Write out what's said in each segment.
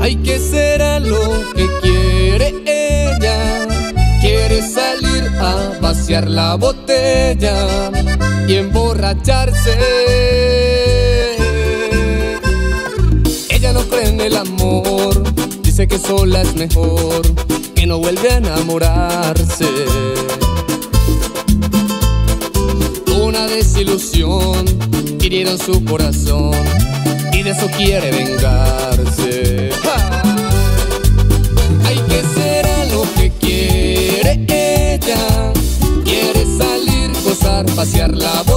Ay, ¿qué será lo que quiere ella? Quiere salir a vaciar la botella y emborracharse. Ella no cree el amor, que sola es mejor, que no vuelve a enamorarse. Una desilusión hirieron su corazón y de eso quiere vengarse. Ay, ¿qué será lo que quiere ella? Quiere salir, gozar, pasear la botella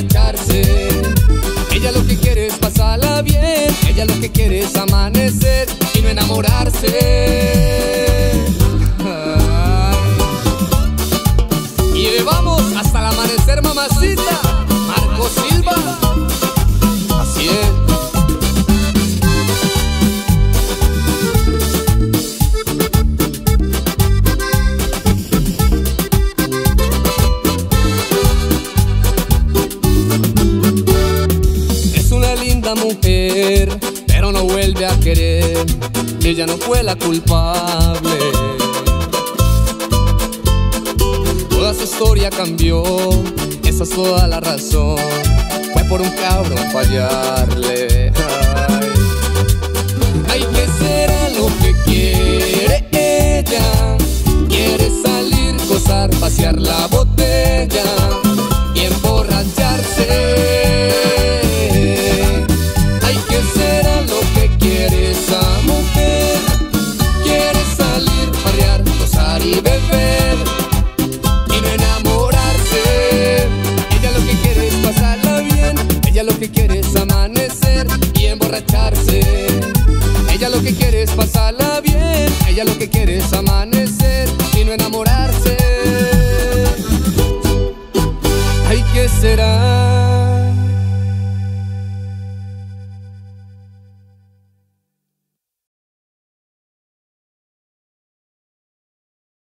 Ella lo que quiere es pasarla bien, ella lo que quiere mujer, pero no vuelve a querer. Ella no fue la culpable. Toda su historia cambió, esa es toda la razón. Fue por un cabrón fallarle. Ay, Ay, ¿qué será lo que quiere ella? Quiere salir, gozar, pasear la boca Ella lo que quiere es pasarla bien, ella lo que quiere es amanecer y no enamorarse. Ay, ¿qué será?